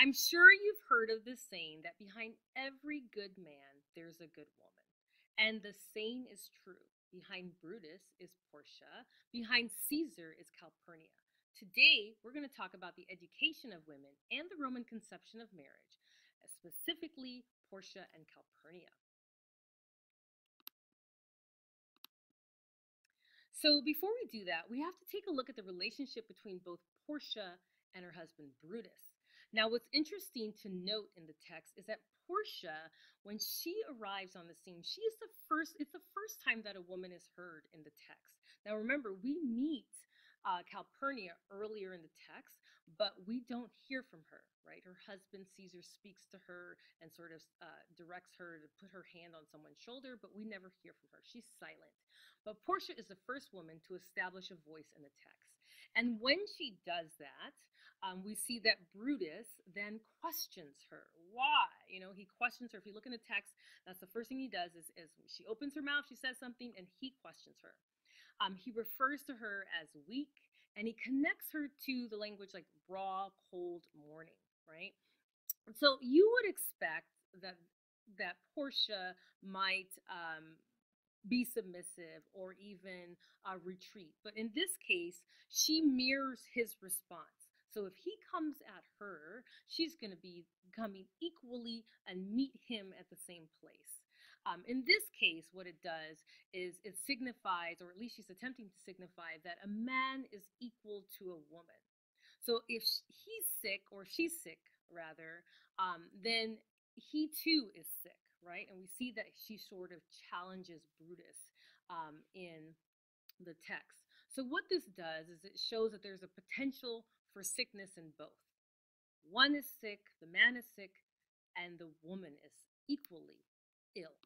I'm sure you've heard of the saying that behind every good man, there's a good woman. And the saying is true. Behind Brutus is Portia, behind Caesar is Calpurnia. Today, we're going to talk about the education of women and the Roman conception of marriage, uh, specifically Portia and Calpurnia. So, before we do that, we have to take a look at the relationship between both Portia and her husband Brutus. Now, what's interesting to note in the text is that Portia, when she arrives on the scene, she is the first, it's the first time that a woman is heard in the text. Now, remember, we meet uh, Calpurnia earlier in the text, but we don't hear from her, right? Her husband Caesar speaks to her and sort of uh, directs her to put her hand on someone's shoulder, but we never hear from her. She's silent. But Portia is the first woman to establish a voice in the text. And when she does that, um, we see that Brutus then questions her. Why? You know, he questions her. If you look in the text, that's the first thing he does is, is she opens her mouth, she says something, and he questions her. Um, he refers to her as weak, and he connects her to the language like raw, cold morning, right? So you would expect that that Portia might um, be submissive or even uh, retreat. But in this case, she mirrors his response. So if he comes at her, she's going to be coming equally and meet him at the same place. Um, in this case, what it does is it signifies, or at least she's attempting to signify, that a man is equal to a woman. So if he's sick, or she's sick rather, um, then he too is sick, right? And we see that she sort of challenges Brutus um, in the text. So what this does is it shows that there's a potential for sickness in both. One is sick, the man is sick, and the woman is equally ill.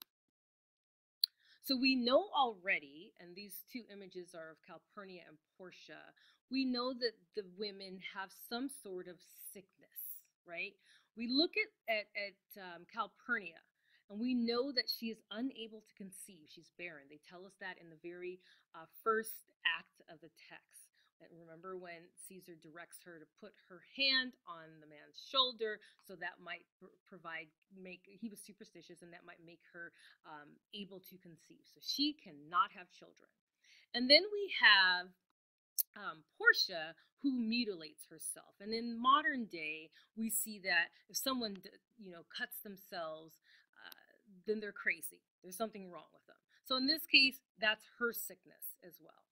So we know already, and these two images are of Calpurnia and Portia, we know that the women have some sort of sickness, right? We look at, at, at um, Calpurnia, and we know that she is unable to conceive. She's barren. They tell us that in the very uh, first act of the text. And remember when Caesar directs her to put her hand on the man's shoulder, so that might pr- provide, make, he was superstitious, and that might make her um, able to conceive. So she cannot have children. And then we have um, Portia who mutilates herself. And in modern day, we see that if someone, you know, cuts themselves, then they're crazy. There's something wrong with them. So in this case, that's her sickness as well.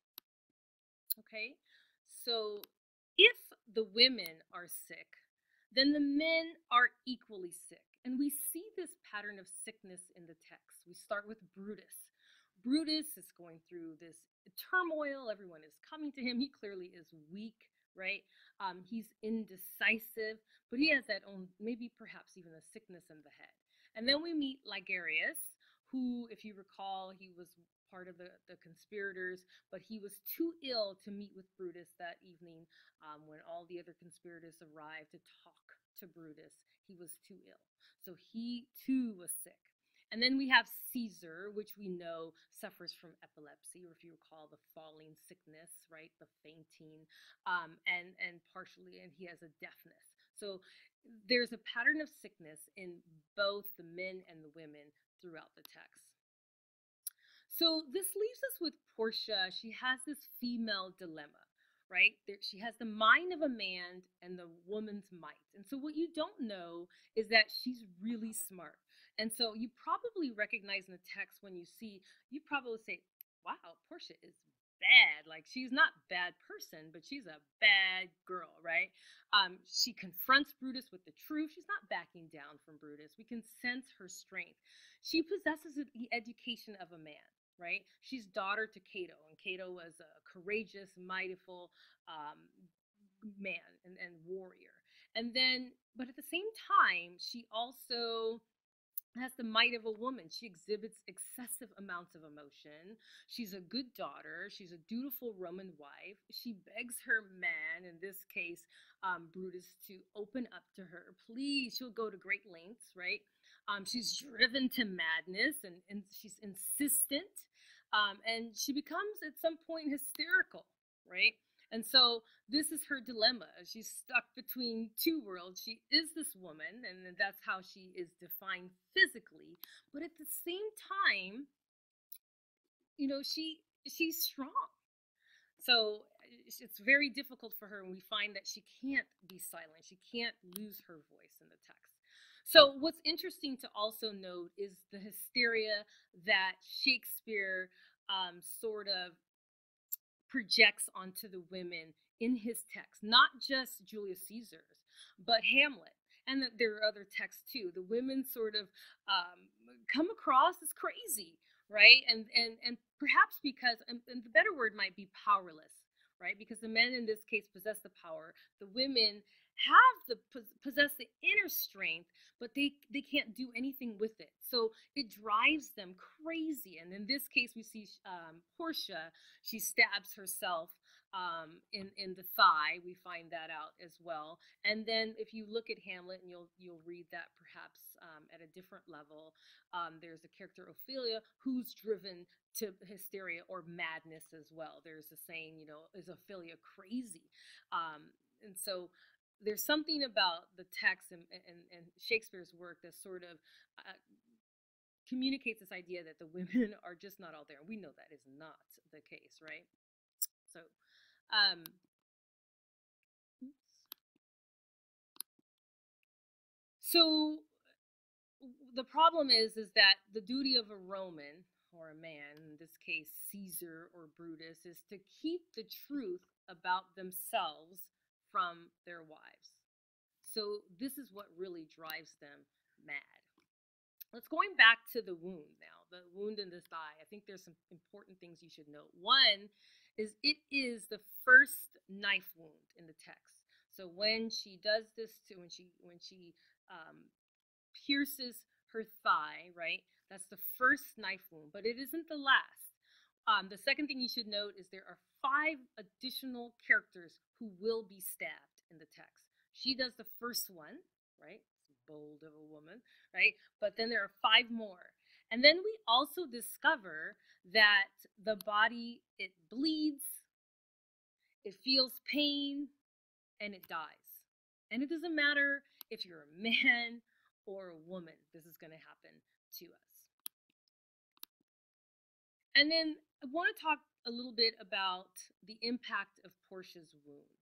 Okay, so if the women are sick, then the men are equally sick. And we see this pattern of sickness in the text. We start with Brutus. Brutus is going through this turmoil. Everyone is coming to him. He clearly is weak, right? Um, he's indecisive, but he has that own, maybe perhaps even a sickness in the head. And then we meet Ligarius, who, if you recall, he was part of the, the conspirators, but he was too ill to meet with Brutus that evening um, when all the other conspirators arrived to talk to Brutus. He was too ill. So he too was sick. And then we have Caesar, which we know suffers from epilepsy, or if you recall, the falling sickness, right? The fainting, um, and, and partially, and he has a deafness. So there's a pattern of sickness in both the men and the women throughout the text. So this leaves us with Portia. She has this female dilemma, right? There, she has the mind of a man and the woman's might. And so what you don't know is that she's really smart. And so you probably recognize in the text when you see, you probably say, wow, Portia is bad. Like she's not bad person, but she's a bad girl, right? Um, she confronts Brutus with the truth. She's not backing down from Brutus. We can sense her strength. She possesses the education of a man right? She's daughter to Cato, and Cato was a courageous, mightyful um, man and, and warrior. And then, but at the same time, she also has the might of a woman. She exhibits excessive amounts of emotion. She's a good daughter. She's a dutiful Roman wife. She begs her man, in this case, um, Brutus, to open up to her. Please, she'll go to great lengths, right? Um, she's driven to madness and, and she's insistent. Um, and she becomes at some point hysterical, right? And so this is her dilemma. She's stuck between two worlds. She is this woman, and that's how she is defined physically. But at the same time, you know, she she's strong. So it's very difficult for her, and we find that she can't be silent. She can't lose her voice in the text. So what's interesting to also note is the hysteria that Shakespeare um, sort of projects onto the women in his text, not just Julius Caesar's, but Hamlet. And there are other texts too. The women sort of um, come across as crazy, right? And and and perhaps because, and, and the better word might be powerless, right? Because the men in this case possess the power. The women have the possess the inner strength, but they they can't do anything with it. So it drives them crazy. And in this case, we see um, Portia. She stabs herself um, in in the thigh. We find that out as well. And then if you look at Hamlet, and you'll you'll read that perhaps um, at a different level. Um, there's a character Ophelia who's driven to hysteria or madness as well. There's a saying, you know, is Ophelia crazy? Um, and so there's something about the text and, and, and Shakespeare's work that sort of uh, communicates this idea that the women are just not all there. We know that is not the case, right? So, um, so the problem is, is that the duty of a Roman or a man, in this case Caesar or Brutus, is to keep the truth about themselves from their wives. So this is what really drives them mad. Let's going back to the wound now, the wound in the thigh. I think there's some important things you should note. One is it is the first knife wound in the text. So when she does this to when she when she um, pierces her thigh, right? That's the first knife wound, but it isn't the last. Um, the second thing you should note is there are five additional characters who will be stabbed in the text. She does the first one, right? Bold of a woman, right? But then there are five more. And then we also discover that the body, it bleeds, it feels pain, and it dies. And it doesn't matter if you're a man or a woman, this is going to happen to us. And then I want to talk a little bit about the impact of Portia's wound.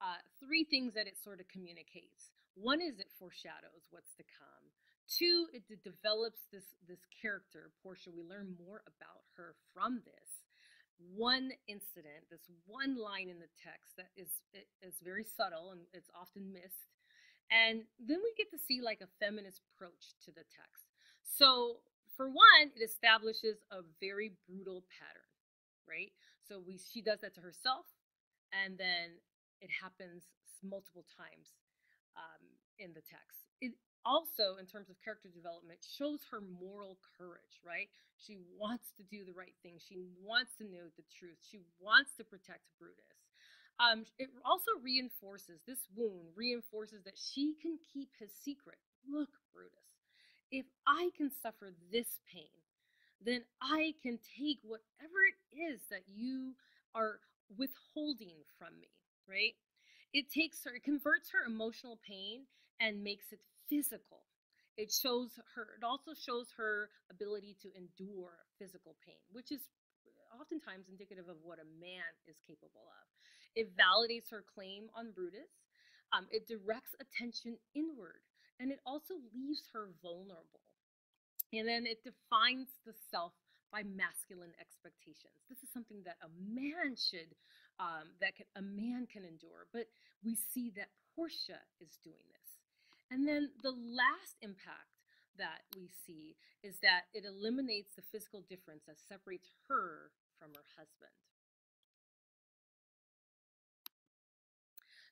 Uh, three things that it sort of communicates. One is it foreshadows what's to come. Two, it develops this this character, Portia. We learn more about her from this one incident, this one line in the text that is is very subtle and it's often missed. And then we get to see like a feminist approach to the text. So for one, it establishes a very brutal pattern, right? So we she does that to herself, and then it happens multiple times um, in the text. It also, in terms of character development, shows her moral courage, right? She wants to do the right thing. She wants to know the truth. She wants to protect Brutus. Um, it also reinforces this wound, reinforces that she can keep his secret. Look, Brutus, if I can suffer this pain, then I can take whatever it is that you are withholding from me, right? It takes her, it converts her emotional pain and makes it physical. It shows her, it also shows her ability to endure physical pain, which is oftentimes indicative of what a man is capable of. It validates her claim on Brutus. Um, it directs attention inward and it also leaves her vulnerable. And then it defines the self by masculine expectations. This is something that a man should, um, that can, a man can endure. But we see that Portia is doing this. And then the last impact that we see is that it eliminates the physical difference that separates her from her husband.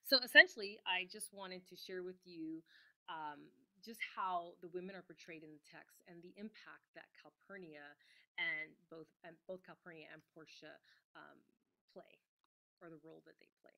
So essentially, I just wanted to share with you um, just how the women are portrayed in the text and the impact that Calpurnia and both and both Calpurnia and Portia um, play, or the role that they play.